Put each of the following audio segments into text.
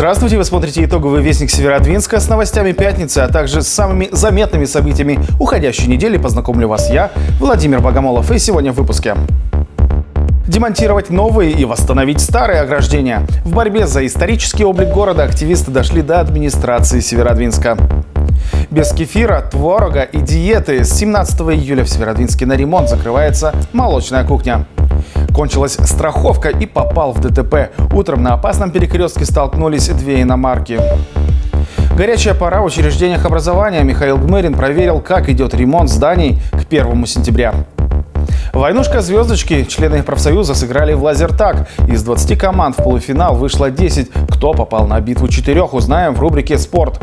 Здравствуйте, вы смотрите итоговый вестник Северодвинска с новостями пятницы, а также с самыми заметными событиями уходящей недели. Познакомлю вас я, Владимир Богомолов, и сегодня в выпуске. Демонтировать новые и восстановить старые ограждения. В борьбе за исторический облик города активисты дошли до администрации Северодвинска. Без кефира, творога и диеты с 17 июля в Северодвинске на ремонт закрывается молочная кухня. Кончилась страховка и попал в ДТП. Утром на опасном перекрестке столкнулись две иномарки. Горячая пора в учреждениях образования. Михаил Гмырин проверил, как идет ремонт зданий к 1 сентября. Войнушка звездочки члены профсоюза сыграли в лазертаг. Из 20 команд в полуфинал вышло 10. Кто попал на битву четырех, узнаем в рубрике «Спорт».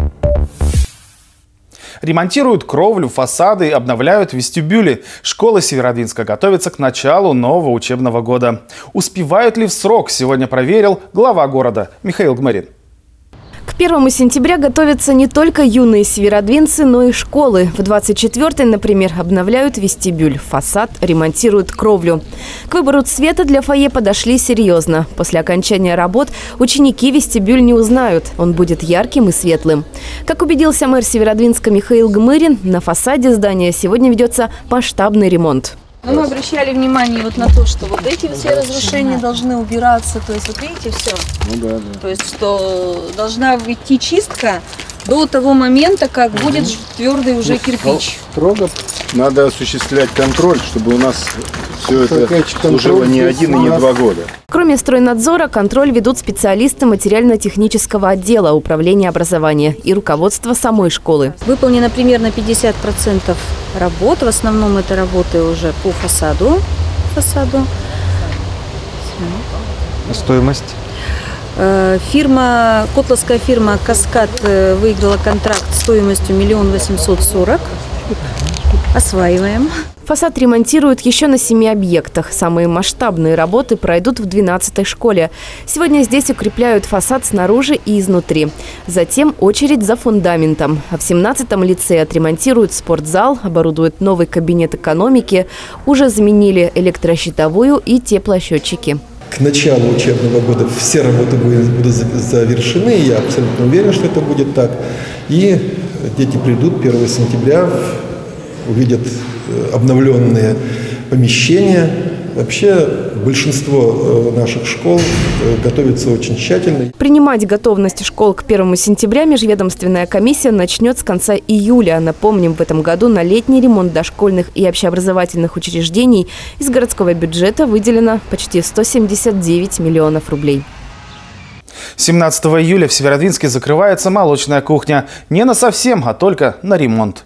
Ремонтируют кровлю, фасады, обновляют вестибюли. Школы Северодвинска готовятся к началу нового учебного года. Успевают ли в срок, сегодня проверил глава города Михаил Гмарин. К первому сентября готовятся не только юные северодвинцы, но и школы. В 24-й, например, обновляют вестибюль, фасад, ремонтируют кровлю. К выбору цвета для фойе подошли серьезно. После окончания работ ученики вестибюль не узнают. Он будет ярким и светлым. Как убедился мэр Северодвинска Михаил Гмырин, на фасаде здания сегодня ведется масштабный ремонт. Но мы обращали внимание вот на то, что вот эти все разрушения должны убираться. То есть, вот видите, все. Ну да, да. То есть, что должна идти чистка до того момента, как будет твердый уже кирпич. Строго надо осуществлять контроль, чтобы у нас все это служило не один и не два года. Кроме стройнадзора, контроль ведут специалисты материально-технического отдела управления образования и руководство самой школы. Выполнено примерно 50% работ. В основном это работы уже по фасаду. фасаду. Стоимость? Э, Фирма, котловская фирма «Каскад» э, выиграла контракт стоимостью миллион восемьсот сорок. Осваиваем. Фасад ремонтируют еще на семи объектах. Самые масштабные работы пройдут в 12-й школе. Сегодня здесь укрепляют фасад снаружи и изнутри. Затем очередь за фундаментом. А в 17-м лицее отремонтируют спортзал, оборудуют новый кабинет экономики. Уже заменили электрощитовую и теплосчетчики. К началу учебного года все работы будут завершены, я абсолютно уверен, что это будет так. И дети придут 1 сентября, увидят э, обновленные помещения. Вообще большинство э, наших школ э, готовится очень тщательно. Принимать готовность школ к 1 сентября межведомственная комиссия начнет с конца июля. Напомним, в этом году на летний ремонт дошкольных и общеобразовательных учреждений из городского бюджета выделено почти 179 миллионов рублей. 17 июля в Северодвинске закрывается молочная кухня. Не на совсем, а только на ремонт.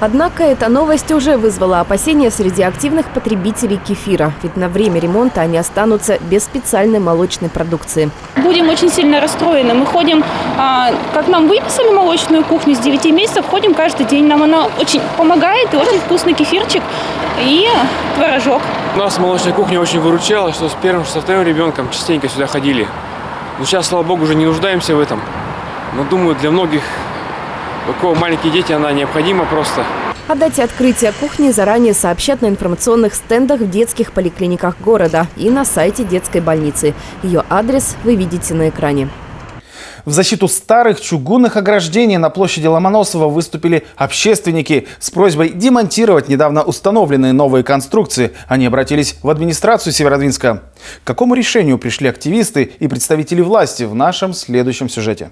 Однако эта новость уже вызвала опасения среди активных потребителей кефира. Ведь на время ремонта они останутся без специальной молочной продукции. Будем очень сильно расстроены. Мы ходим, а, как нам выписали молочную кухню с 9 месяцев, ходим каждый день. Нам она очень помогает и очень вкусный кефирчик и творожок. Нас молочная кухня очень выручала, что с первым, со вторым ребенком частенько сюда ходили. Но сейчас, слава богу, уже не нуждаемся в этом. Но думаю, для многих, у кого маленькие дети, она необходима просто. О дате открытия кухни заранее сообщат на информационных стендах в детских поликлиниках города и на сайте детской больницы. Ее адрес вы видите на экране. В защиту старых чугунных ограждений на площади Ломоносова выступили общественники с просьбой демонтировать недавно установленные новые конструкции. Они обратились в администрацию Северодвинска. К какому решению пришли активисты и представители власти в нашем следующем сюжете?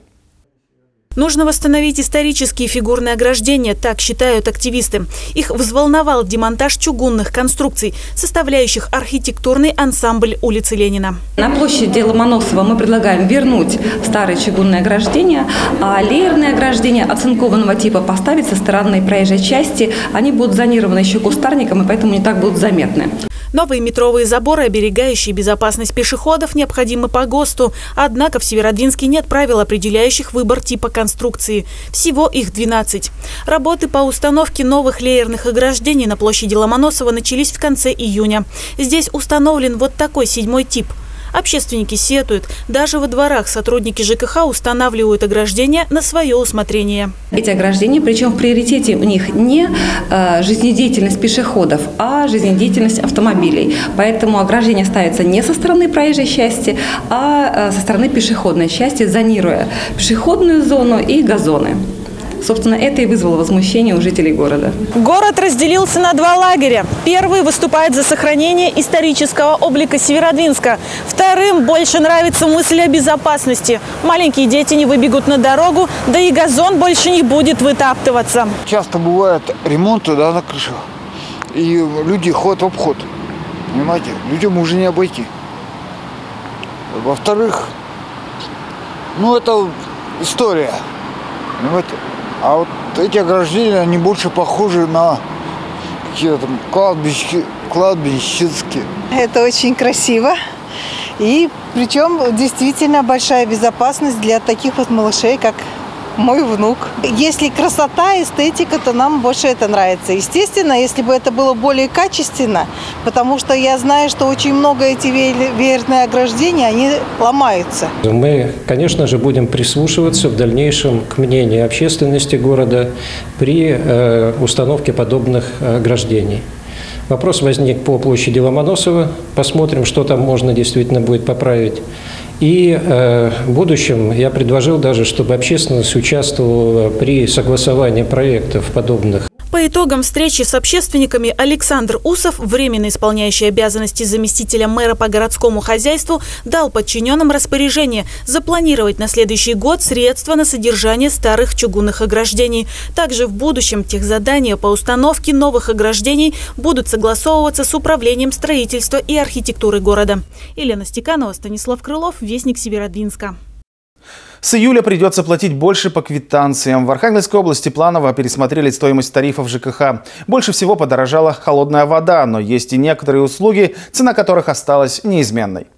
Нужно восстановить исторические фигурные ограждения, так считают активисты. Их взволновал демонтаж чугунных конструкций, составляющих архитектурный ансамбль улицы Ленина. На площади Ломоносова мы предлагаем вернуть старые чугунные ограждения, а леерные ограждения оцинкованного типа поставить со стороны проезжей части. Они будут зонированы еще кустарником и поэтому не так будут заметны. Новые метровые заборы, оберегающие безопасность пешеходов, необходимы по ГОСТу. Однако в Северодвинске нет правил, определяющих выбор типа конструкции. Всего их 12. Работы по установке новых леерных ограждений на площади Ломоносова начались в конце июня. Здесь установлен вот такой седьмой тип – Общественники сетуют. Даже во дворах сотрудники ЖКХ устанавливают ограждения на свое усмотрение. Эти ограждения, причем в приоритете у них не э, жизнедеятельность пешеходов, а жизнедеятельность автомобилей. Поэтому ограждение ставится не со стороны проезжей части, а э, со стороны пешеходной части, зонируя пешеходную зону и газоны. Собственно, это и вызвало возмущение у жителей города. Город разделился на два лагеря. Первый выступает за сохранение исторического облика Северодвинска. Вторым больше нравится мысль о безопасности. Маленькие дети не выбегут на дорогу, да и газон больше не будет вытаптываться. Часто бывают ремонты да, на крышах. И люди ходят в обход. Понимаете? Людям уже не обойти. Во-вторых, ну это история. Понимаете? А вот эти ограждения, они больше похожи на какие-то там кладбищи, кладбищенские. Это очень красиво. И причем действительно большая безопасность для таких вот малышей, как мой внук. Если красота, эстетика, то нам больше это нравится. Естественно, если бы это было более качественно, потому что я знаю, что очень много эти веерные ограждения, они ломаются. Мы, конечно же, будем прислушиваться в дальнейшем к мнению общественности города при э, установке подобных ограждений. Вопрос возник по площади Ломоносова. Посмотрим, что там можно действительно будет поправить. И э, в будущем я предложил даже, чтобы общественность участвовала при согласовании проектов подобных по итогам встречи с общественниками Александр Усов, временно исполняющий обязанности заместителя мэра по городскому хозяйству, дал подчиненным распоряжение запланировать на следующий год средства на содержание старых чугунных ограждений. Также в будущем техзадания по установке новых ограждений будут согласовываться с управлением строительства и архитектуры города. Елена Стеканова, Станислав Крылов, Вестник Северодвинска. С июля придется платить больше по квитанциям. В Архангельской области планово пересмотрели стоимость тарифов ЖКХ. Больше всего подорожала холодная вода, но есть и некоторые услуги, цена которых осталась неизменной.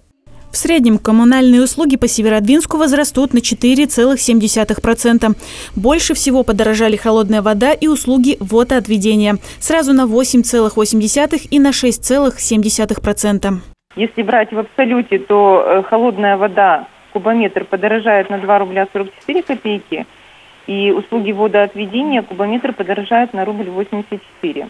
В среднем коммунальные услуги по Северодвинску возрастут на 4,7%. Больше всего подорожали холодная вода и услуги водоотведения. Сразу на 8,8% и на 6,7%. Если брать в абсолюте, то э, холодная вода кубометр подорожает на 2 рубля 44 копейки, и услуги водоотведения кубометр подорожает на рубль 84.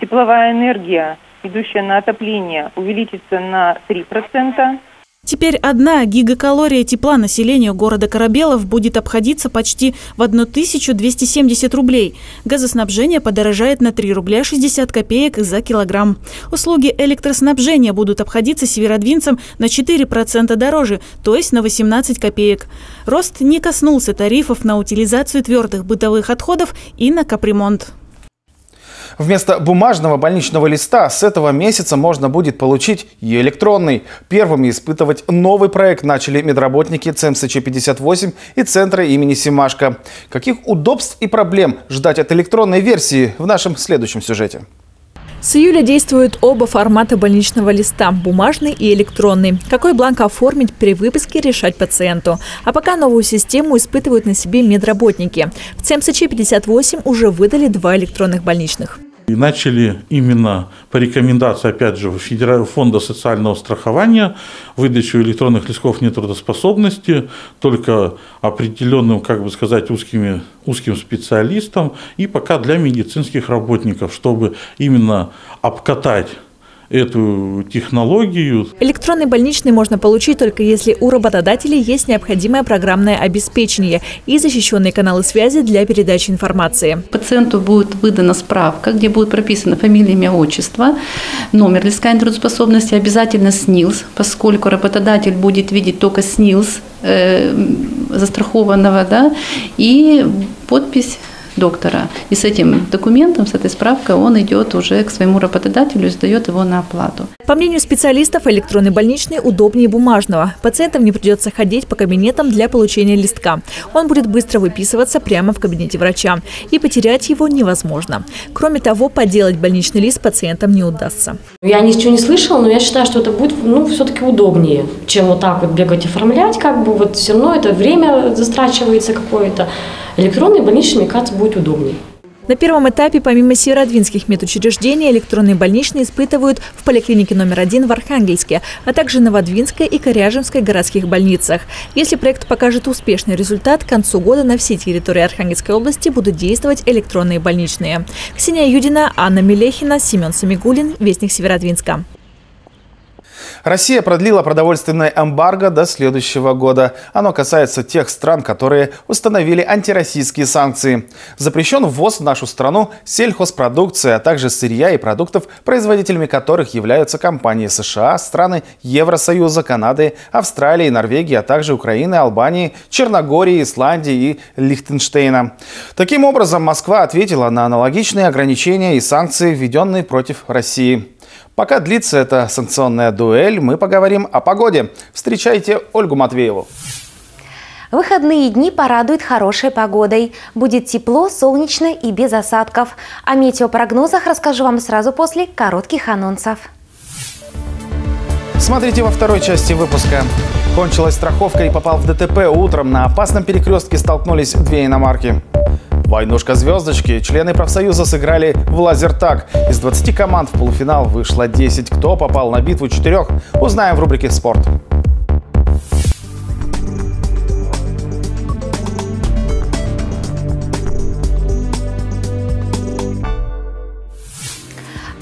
Тепловая энергия, идущая на отопление, увеличится на 3%. Теперь одна гигакалория тепла населению города Корабелов будет обходиться почти в 1270 рублей. Газоснабжение подорожает на 3 рубля 60 копеек за килограмм. Услуги электроснабжения будут обходиться северодвинцам на 4% дороже, то есть на 18 копеек. Рост не коснулся тарифов на утилизацию твердых бытовых отходов и на капремонт. Вместо бумажного больничного листа с этого месяца можно будет получить и электронный. Первыми испытывать новый проект начали медработники ЦМСЧ-58 и Центра имени Симашко. Каких удобств и проблем ждать от электронной версии в нашем следующем сюжете? С июля действуют оба формата больничного листа – бумажный и электронный. Какой бланк оформить при выписке – решать пациенту. А пока новую систему испытывают на себе медработники. В ЦМСЧ-58 уже выдали два электронных больничных. И начали именно по рекомендации, опять же, Федерального фонда социального страхования выдачу электронных листков нетрудоспособности только определенным, как бы сказать, узкими, узким специалистам и пока для медицинских работников, чтобы именно обкатать эту технологию. Электронный больничный можно получить только если у работодателей есть необходимое программное обеспечение и защищенные каналы связи для передачи информации. Пациенту будет выдана справка, где будет прописано фамилия, имя, отчество, номер листка трудоспособности, обязательно СНИЛС, поскольку работодатель будет видеть только СНИЛС э, застрахованного, да, и подпись доктора. И с этим документом, с этой справкой он идет уже к своему работодателю и сдает его на оплату. По мнению специалистов, электронный больничный удобнее бумажного. Пациентам не придется ходить по кабинетам для получения листка. Он будет быстро выписываться прямо в кабинете врача. И потерять его невозможно. Кроме того, поделать больничный лист пациентам не удастся. Я ничего не слышала, но я считаю, что это будет ну, все-таки удобнее, чем вот так вот бегать оформлять. Как бы вот все равно это время застрачивается какое-то электронный больничный, кажется, будет удобнее. На первом этапе помимо северодвинских медучреждений электронные больничные испытывают в поликлинике номер один в Архангельске, а также Новодвинской и Коряжемской городских больницах. Если проект покажет успешный результат, к концу года на всей территории Архангельской области будут действовать электронные больничные. Ксения Юдина, Анна Мелехина, Семен Самигулин, Вестник Северодвинска. Россия продлила продовольственное эмбарго до следующего года. Оно касается тех стран, которые установили антироссийские санкции. Запрещен ввоз в нашу страну сельхозпродукции, а также сырья и продуктов, производителями которых являются компании США, страны Евросоюза, Канады, Австралии, Норвегии, а также Украины, Албании, Черногории, Исландии и Лихтенштейна. Таким образом, Москва ответила на аналогичные ограничения и санкции, введенные против России. Пока длится эта санкционная дуэль, мы поговорим о погоде. Встречайте Ольгу Матвееву. Выходные дни порадуют хорошей погодой. Будет тепло, солнечно и без осадков. О метеопрогнозах расскажу вам сразу после коротких анонсов. Смотрите во второй части выпуска. Кончилась страховка и попал в ДТП. Утром на опасном перекрестке столкнулись две иномарки. Войнушка-звездочки. Члены профсоюза сыграли в лазертаг. Из 20 команд в полуфинал вышло 10. Кто попал на битву четырех, узнаем в рубрике «Спорт».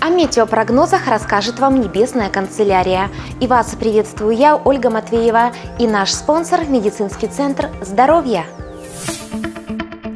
О метеопрогнозах расскажет вам Небесная канцелярия. И вас приветствую я, Ольга Матвеева, и наш спонсор – медицинский центр «Здоровье».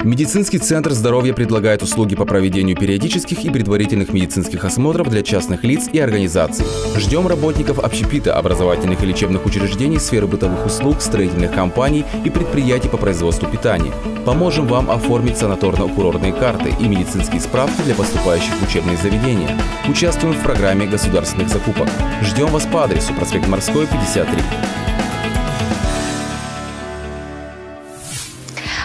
Медицинский центр здоровья предлагает услуги по проведению периодических и предварительных медицинских осмотров для частных лиц и организаций. Ждем работников общепита, образовательных и лечебных учреждений, сферы бытовых услуг, строительных компаний и предприятий по производству питания. Поможем вам оформить санаторно-курортные карты и медицинские справки для поступающих в учебные заведения. Участвуем в программе государственных закупок. Ждем вас по адресу проспект Морской, 53.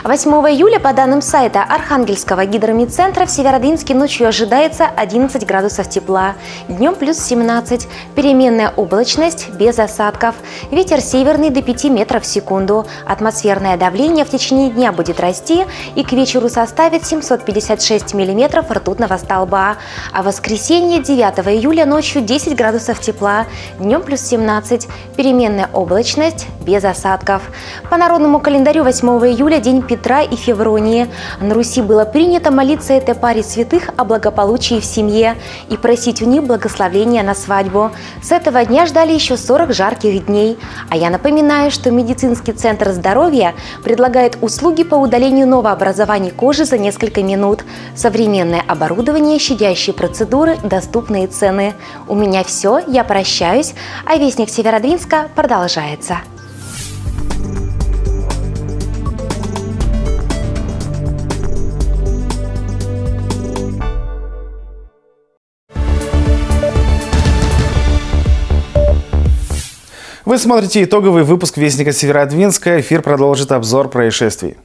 8 июля по данным сайта Архангельского гидромедцентра в Северодвинске ночью ожидается 11 градусов тепла, днем плюс 17, переменная облачность без осадков, ветер северный до 5 метров в секунду, атмосферное давление в течение дня будет расти и к вечеру составит 756 миллиметров ртутного столба, а в воскресенье 9 июля ночью 10 градусов тепла, днем плюс 17, переменная облачность без осадков. По народному календарю 8 июля день Петра и Февронии. На Руси было принято молиться этой паре святых о благополучии в семье и просить у них благословения на свадьбу. С этого дня ждали еще 40 жарких дней. А я напоминаю, что медицинский центр здоровья предлагает услуги по удалению новообразований кожи за несколько минут. Современное оборудование, щадящие процедуры, доступные цены. У меня все, я прощаюсь, а Вестник Северодвинска продолжается. Вы смотрите итоговый выпуск Вестника Северодвинска. Эфир продолжит обзор происшествий.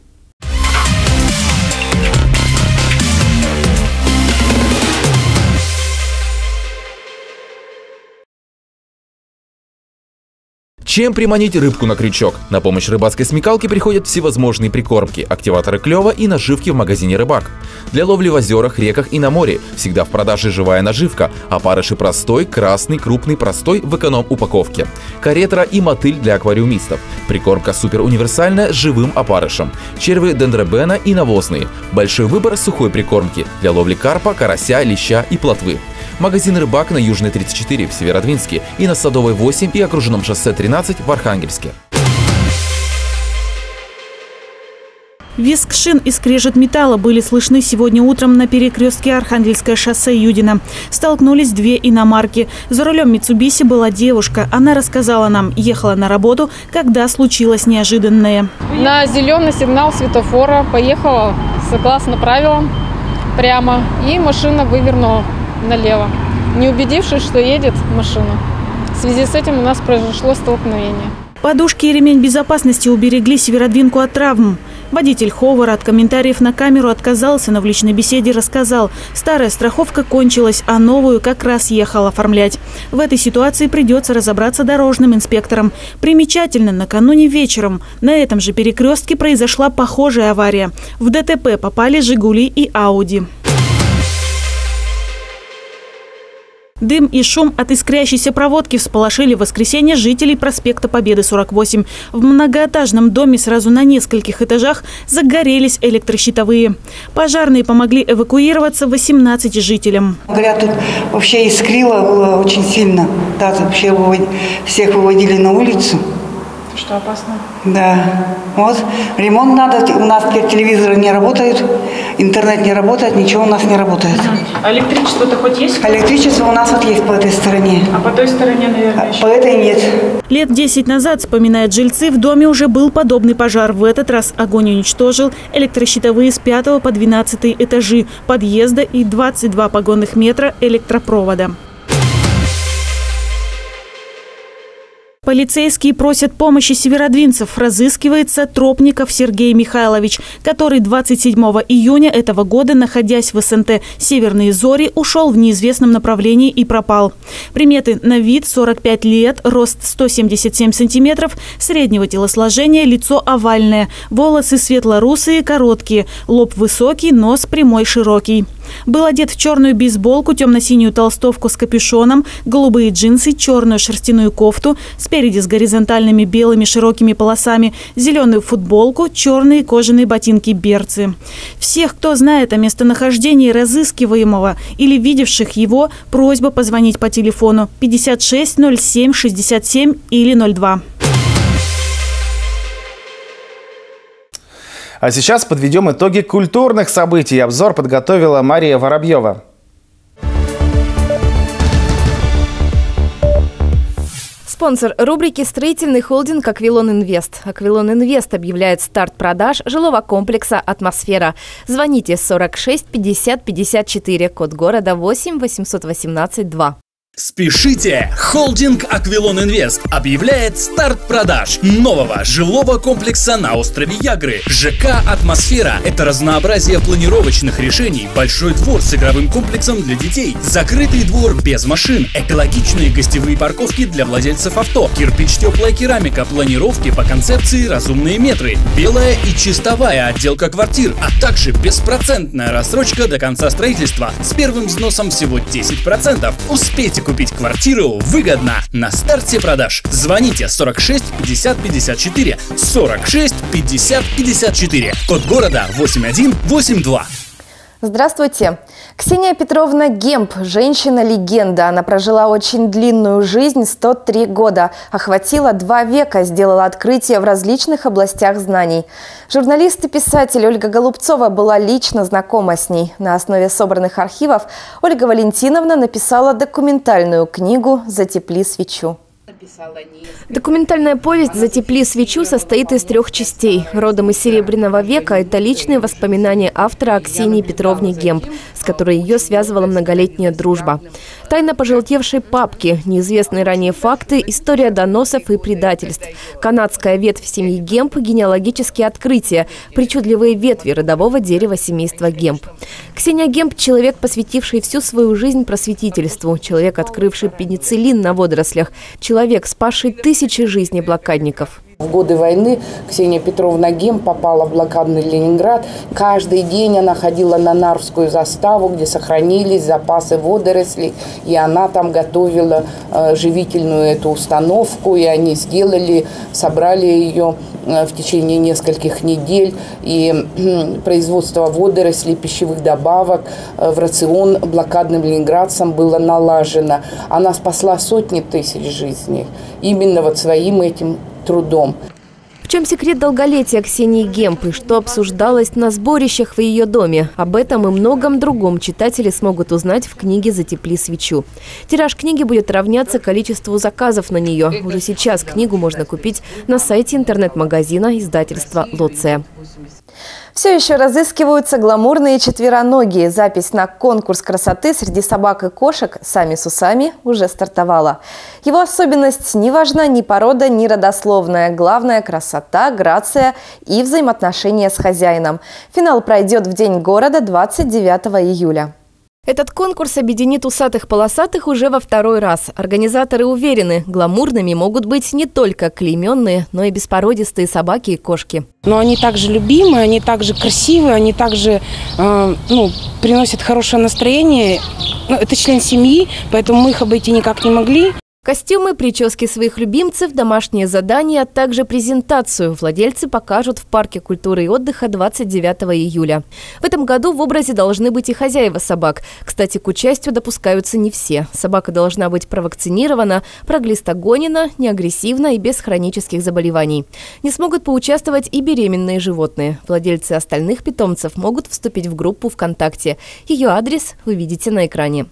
Чем приманить рыбку на крючок? На помощь рыбацкой смекалке приходят всевозможные прикормки, активаторы клева и наживки в магазине «Рыбак». Для ловли в озерах, реках и на море всегда в продаже живая наживка, опарыши простой, красный, крупный, простой в эконом-упаковке. Каретра и мотыль для аквариумистов. Прикормка супер универсальная с живым опарышем. Черви дендробена и навозные. Большой выбор сухой прикормки для ловли карпа, карася, леща и плотвы. Магазин «Рыбак» на Южной 34 в Северодвинске и на Садовой 8 и окруженном шоссе 13 в Архангельске. Виск шин и скрежет металла были слышны сегодня утром на перекрестке Архангельское шоссе Юдина. Столкнулись две иномарки. За рулем Митсубиси была девушка. Она рассказала нам, ехала на работу, когда случилось неожиданное. На зеленый сигнал светофора поехала согласно правилам прямо, и машина вывернула налево, не убедившись, что едет машина. В связи с этим у нас произошло столкновение. Подушки и ремень безопасности уберегли Северодвинку от травм. Водитель Ховара от комментариев на камеру отказался, но в личной беседе рассказал, старая страховка кончилась, а новую как раз ехал оформлять. В этой ситуации придется разобраться дорожным инспектором. Примечательно, накануне вечером на этом же перекрестке произошла похожая авария. В ДТП попали «Жигули» и «Ауди». Дым и шум от искрящейся проводки всполошили в воскресенье жителей проспекта Победы 48. В многоэтажном доме сразу на нескольких этажах загорелись электрощитовые. Пожарные помогли эвакуироваться 18 жителям. Говорят, тут вообще искрило было очень сильно. Да, вообще всех выводили на улицу. Что опасно? Да. Вот. Ремонт надо. У нас теперь телевизоры не работают, интернет не работает, ничего у нас не работает. А электричество-то хоть есть? Электричество у нас вот есть по этой стороне. А по той стороне, наверное, еще? По этой нет. Лет 10 назад, вспоминают жильцы, в доме уже был подобный пожар. В этот раз огонь уничтожил электрощитовые с 5 по 12 этажи подъезда и 22 погонных метра электропровода. Полицейские просят помощи северодвинцев. Разыскивается Тропников Сергей Михайлович, который 27 июня этого года, находясь в СНТ «Северные зори», ушел в неизвестном направлении и пропал. Приметы на вид 45 лет, рост 177 сантиметров, среднего телосложения, лицо овальное, волосы светло-русые, короткие, лоб высокий, нос прямой, широкий. Был одет в черную бейсболку, темно-синюю толстовку с капюшоном, голубые джинсы, черную шерстяную кофту, спереди с горизонтальными белыми широкими полосами, зеленую футболку, черные кожаные ботинки берцы. Всех, кто знает о местонахождении разыскиваемого или видевших его, просьба позвонить по телефону 56 07 67 или 02. А сейчас подведем итоги культурных событий. Обзор подготовила Мария Воробьева. Спонсор рубрики «Строительный холдинг Аквилон Инвест». Аквилон Инвест объявляет старт продаж жилого комплекса «Атмосфера». Звоните 46 50 54, код города 8 818 2. Спешите! Холдинг Аквилон Инвест объявляет старт продаж нового жилого комплекса на острове Ягры. ЖК «Атмосфера» — это разнообразие планировочных решений, большой двор с игровым комплексом для детей, закрытый двор без машин, экологичные гостевые парковки для владельцев авто, кирпич теплая керамика, планировки по концепции разумные метры, белая и чистовая отделка квартир, а также беспроцентная рассрочка до конца строительства с первым взносом всего 10%. Успейте купить квартиру выгодно на старте продаж. Звоните 46 50 54 46 50 54. Код города 8182. Здравствуйте. Ксения Петровна Гемп – женщина-легенда. Она прожила очень длинную жизнь – 103 года. Охватила два века, сделала открытия в различных областях знаний. Журналист и писатель Ольга Голубцова была лично знакома с ней. На основе собранных архивов Ольга Валентиновна написала документальную книгу «Затепли свечу». Документальная повесть «Затепли свечу» состоит из трех частей. Родом из Серебряного века – это личные воспоминания автора о Ксении Петровне Гемп, с которой ее связывала многолетняя дружба. Тайна пожелтевшей папки, неизвестные ранее факты, история доносов и предательств. Канадская ветвь семьи Гемп, генеалогические открытия, причудливые ветви родового дерева семейства Гемп. Ксения Гемп – человек, посвятивший всю свою жизнь просветительству, человек, открывший пенициллин на водорослях, человек, спасший тысячи жизней блокадников. В годы войны Ксения Петровна Гем попала в блокадный Ленинград. Каждый день она ходила на Нарвскую заставу, где сохранились запасы водорослей. И она там готовила э, живительную эту установку. И они сделали, собрали ее э, в течение нескольких недель. И производство водорослей, пищевых добавок э, в рацион блокадным ленинградцам было налажено. Она спасла сотни тысяч жизней именно вот своим этим трудом. В чем секрет долголетия Ксении Гемп и что обсуждалось на сборищах в ее доме? Об этом и многом другом читатели смогут узнать в книге «Затепли свечу». Тираж книги будет равняться количеству заказов на нее. Уже сейчас книгу можно купить на сайте интернет-магазина издательства «Лоция». Все еще разыскиваются гламурные четвероногие. Запись на конкурс красоты среди собак и кошек «Сами с усами» уже стартовала. Его особенность не важна ни порода, ни родословная. Главное – красота, грация и взаимоотношения с хозяином. Финал пройдет в День города 29 июля. Этот конкурс объединит усатых-полосатых уже во второй раз. Организаторы уверены, гламурными могут быть не только клейменные, но и беспородистые собаки и кошки. Но они также любимые, они также красивые, они также э, ну, приносят хорошее настроение. Ну, это член семьи, поэтому мы их обойти никак не могли. Костюмы, прически своих любимцев, домашние задания, а также презентацию владельцы покажут в Парке культуры и отдыха 29 июля. В этом году в образе должны быть и хозяева собак. Кстати, к участию допускаются не все. Собака должна быть провакцинирована, проглистогонена, неагрессивна и без хронических заболеваний. Не смогут поучаствовать и беременные животные. Владельцы остальных питомцев могут вступить в группу ВКонтакте. Ее адрес вы видите на экране.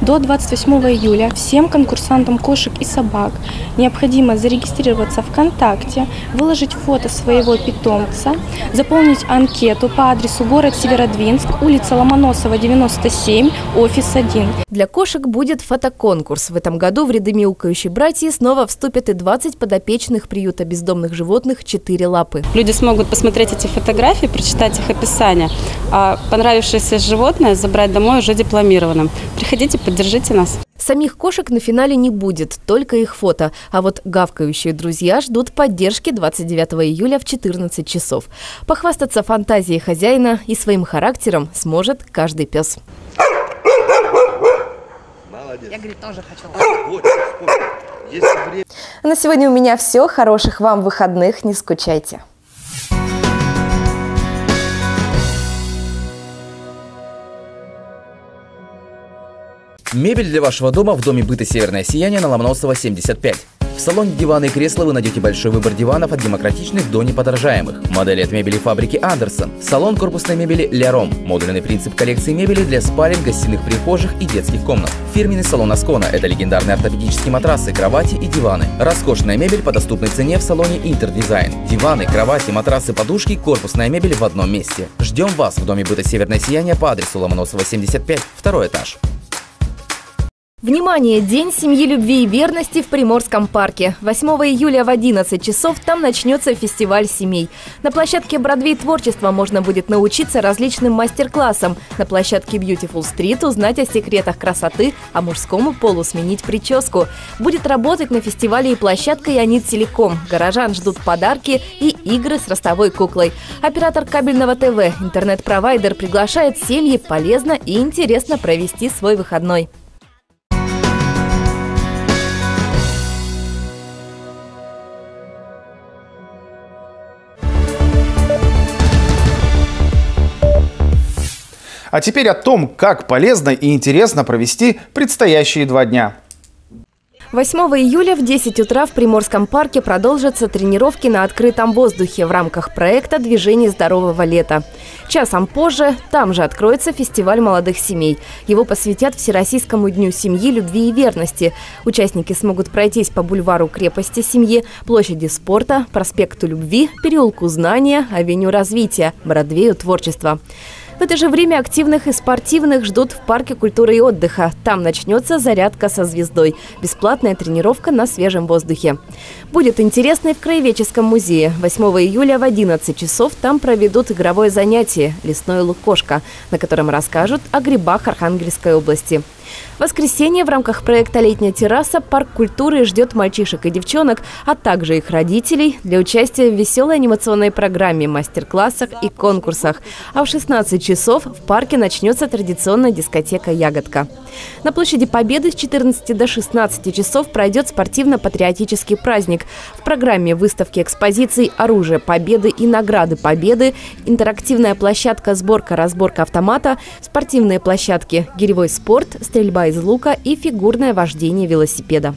До 28 июля всем конкурсантам кошек и собак необходимо зарегистрироваться ВКонтакте, выложить фото своего питомца, заполнить анкету по адресу город Северодвинск, улица Ломоносова, 97, офис 1. Для кошек будет фотоконкурс. В этом году в ряды мяукающей братьи снова вступят и 20 подопечных приюта бездомных животных «Четыре лапы». Люди смогут посмотреть эти фотографии, прочитать их описание, а понравившееся животное забрать домой уже дипломированным. Приходите, поддержите нас. Самих кошек на финале не будет, только их фото. А вот гавкающие друзья ждут поддержки 29 июля в 14 часов. Похвастаться фантазией хозяина и своим характером сможет каждый пес. Молодец. Я, говорит, тоже хочу. Вот, На сегодня у меня все. Хороших вам выходных. Не скучайте. Мебель для вашего дома в доме быта «Северное сияние» на Ломоносова 75. В салоне диваны и кресла вы найдете большой выбор диванов от демократичных до неподражаемых. Модели от мебели фабрики Андерсон. Салон корпусной мебели Ляром. Модульный принцип коллекции мебели для спален, гостиных прихожих и детских комнат. Фирменный салон Аскона – это легендарные ортопедические матрасы, кровати и диваны. Роскошная мебель по доступной цене в салоне Интердизайн. Диваны, кровати, матрасы, подушки, корпусная мебель в одном месте. Ждем вас в доме быта «Северное сияние» по адресу Ломоносова 75, второй этаж. Внимание! День семьи, любви и верности в Приморском парке. 8 июля в 11 часов там начнется фестиваль семей. На площадке Бродвей творчества можно будет научиться различным мастер-классам. На площадке Beautiful Street узнать о секретах красоты, а мужскому полу сменить прическу. Будет работать на фестивале и площадка Ионит Телеком. Горожан ждут подарки и игры с ростовой куклой. Оператор кабельного ТВ, интернет-провайдер приглашает семьи полезно и интересно провести свой выходной. А теперь о том, как полезно и интересно провести предстоящие два дня. 8 июля в 10 утра в Приморском парке продолжатся тренировки на открытом воздухе в рамках проекта «Движение здорового лета». Часом позже там же откроется фестиваль молодых семей. Его посвятят Всероссийскому дню семьи, любви и верности. Участники смогут пройтись по бульвару крепости семьи, площади спорта, проспекту любви, переулку знания, авеню развития, Бродвею творчества. В это же время активных и спортивных ждут в парке культуры и отдыха. Там начнется зарядка со звездой. Бесплатная тренировка на свежем воздухе. Будет интересно и в Краеведческом музее. 8 июля в 11 часов там проведут игровое занятие «Лесной лукошка», на котором расскажут о грибах Архангельской области. Воскресенье в рамках проекта «Летняя терраса» парк культуры ждет мальчишек и девчонок, а также их родителей для участия в веселой анимационной программе, мастер-классах и конкурсах. А в 16 часов в парке начнется традиционная дискотека «Ягодка». На площади Победы с 14 до 16 часов пройдет спортивно-патриотический праздник. В программе выставки экспозиций «Оружие Победы» и «Награды Победы», интерактивная площадка «Сборка-разборка автомата», спортивные площадки «Гиревой спорт», стрельба из лука и фигурное вождение велосипеда.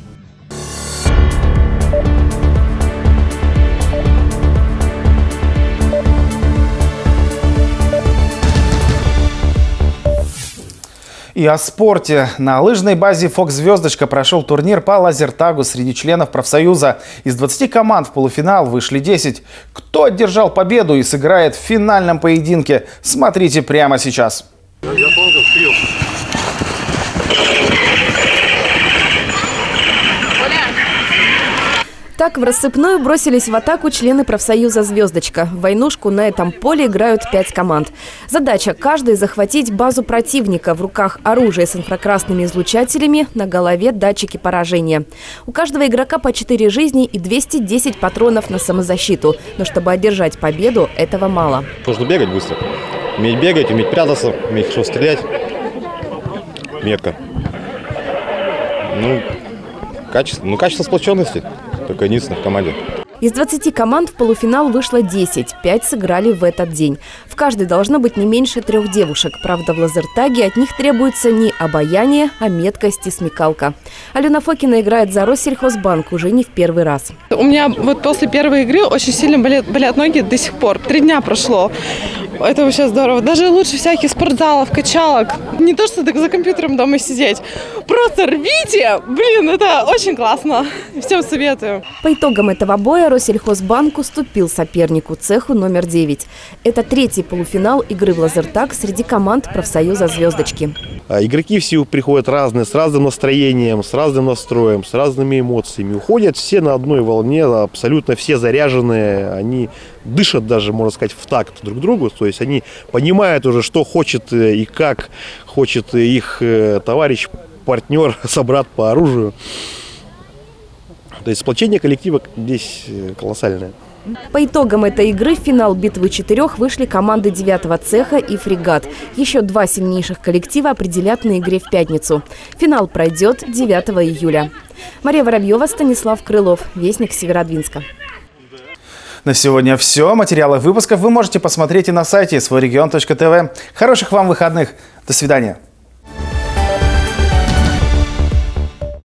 И о спорте. На лыжной базе «Фокс Звездочка» прошел турнир по лазертагу среди членов профсоюза. Из 20 команд в полуфинал вышли 10. Кто одержал победу и сыграет в финальном поединке, смотрите прямо сейчас. Я Так в рассыпную бросились в атаку члены профсоюза «Звездочка». В войнушку на этом поле играют пять команд. Задача каждой захватить базу противника. В руках оружие с инфракрасными излучателями, на голове датчики поражения. У каждого игрока по 4 жизни и 210 патронов на самозащиту. Но чтобы одержать победу, этого мало. Нужно бегать быстро. Уметь бегать, уметь прятаться, уметь хорошо стрелять. Метко. Ну, качество, ну, качество сплоченности только в команде. Из 20 команд в полуфинал вышло 10. Пять сыграли в этот день. В каждой должно быть не меньше трех девушек. Правда, в лазертаге от них требуется не обаяние, а меткость и смекалка. Алена Фокина играет за Россельхозбанк уже не в первый раз. У меня вот после первой игры очень сильно болят, болят ноги до сих пор. Три дня прошло. Это вообще здорово. Даже лучше всяких спортзалов, качалок. Не то, что так за компьютером дома сидеть. Просто рвите! Блин, это очень классно. Всем советую. По итогам этого боя Россельхозбанк уступил сопернику цеху номер 9. Это третий полуфинал игры в лазертаг среди команд профсоюза «Звездочки». А игроки все приходят разные, с разным настроением, с разным настроем, с разными эмоциями. Уходят все на одной волне, абсолютно все заряженные. Они дышат даже, можно сказать, в такт друг другу. То есть они понимают уже, что хочет э, и как хочет их э, товарищ, партнер, собрат по оружию. То есть сплочение коллектива здесь э, колоссальное. По итогам этой игры в финал битвы четырех вышли команды девятого цеха и фрегат. Еще два сильнейших коллектива определят на игре в пятницу. Финал пройдет 9 июля. Мария Воробьева, Станислав Крылов, Вестник Северодвинска. На сегодня все. Материалы выпусков вы можете посмотреть и на сайте свойрегион.тв. Хороших вам выходных. До свидания.